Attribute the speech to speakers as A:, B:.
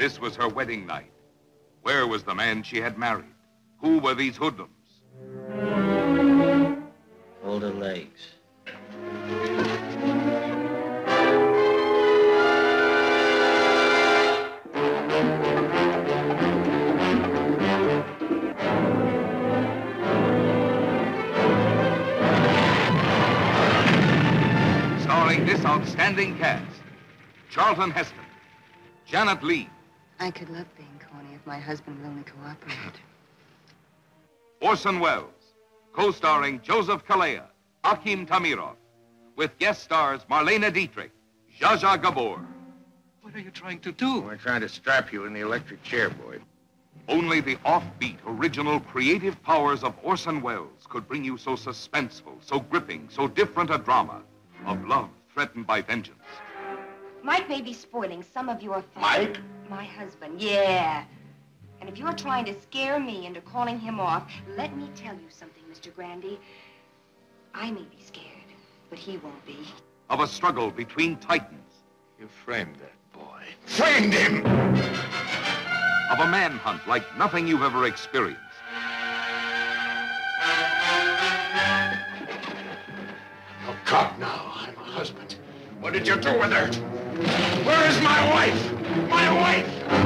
A: This was her wedding night. Where was the man she had married? Who were these hoodlums?
B: Hold her legs.
A: Starring this outstanding cast Charlton Heston, Janet Leigh,
C: I could love being corny if my husband would only cooperate.
A: Orson Welles, co starring Joseph Calleia, Akim Tamiroff, with guest stars Marlene Dietrich, Zsa Zsa Gabor.
D: What are you trying to do?
E: Oh, we're trying to strap you in the electric chair, boy.
A: Only the offbeat, original, creative powers of Orson Welles could bring you so suspenseful, so gripping, so different a drama of love threatened by vengeance.
F: Mike may be spoiling some of your fun.
E: Mike?
F: My husband, yeah. And if you're trying to scare me into calling him off, let me tell you something, Mr. Grandi. I may be scared, but he won't be.
A: Of a struggle between titans.
E: You framed that boy.
A: Framed him! Of a manhunt like nothing you've ever experienced.
E: Oh, no cop now. I'm a husband. What did you do with her? Where is my wife? My wife!